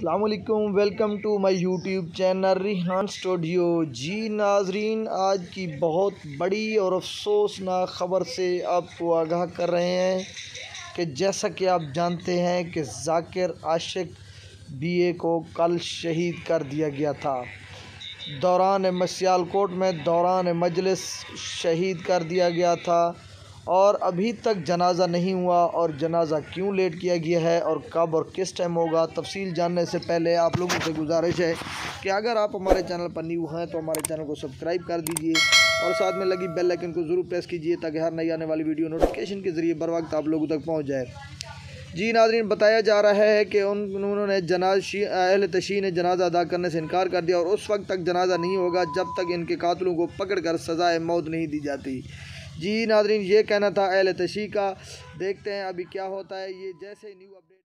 असलकुम welcome to my YouTube channel Rihan studio जी नाजरीन, आज की बहुत बड़ी और अफसोसनाक ख़बर से आपको आगाह कर रहे हैं कि जैसा कि आप जानते हैं कि जाकिर आशिक बीए को कल शहीद कर दिया गया था। दौरान मसियालकोट में दौरान मजलिस शहीद कर दिया गया था। और अभी तक जनाज़ा नहीं हुआ और जनाज़ा क्यों लेट किया गया है और कब और किस टाइम होगा, तफसील जानने से पहले आप लोगों से गुजारिश है कि अगर आप हमारे चैनल पर न्यू हैं तो हमारे चैनल को सब्सक्राइब कर दीजिए और साथ में लगी बेल आइकन को ज़रूर प्रेस कीजिए ताकि हर नई आने वाली वीडियो नोटिफिकेशन के ज़रिए बर वक्त आप लोगों तक पहुँच जाए। जी नाजरीन, बताया जा रहा है कि उन उन्होंने जनाज अहल तशी ने जनाजा अदा करने से इनकार कर दिया और उस वक्त तक जनाजा नहीं होगा जब तक इनके कातलों को पकड़ कर सज़ाए मौत नहीं दी जाती। जी नादरीन, ये कहना था अहल तशी का देखते हैं अभी क्या होता है। ये जैसे न्यू अपडेट